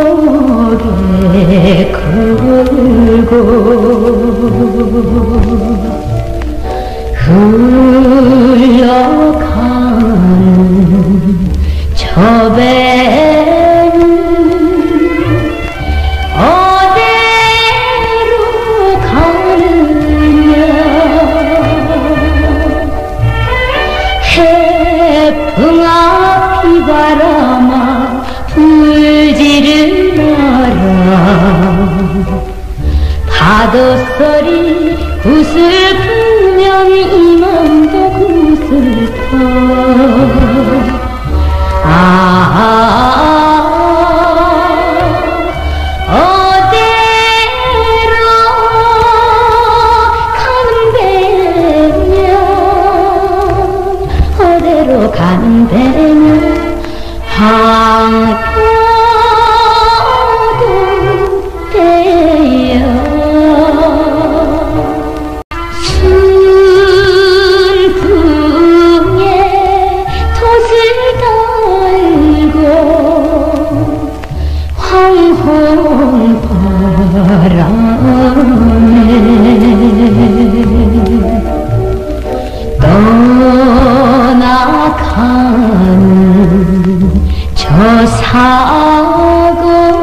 그 목에 걸고 흘러가는 저 배는 어디로 가느냐 해풍아 비바람 파도소리 웃을뿐면 이맘도 구슬 터 가는 데는 하 눈바람에 떠나가는 저 사고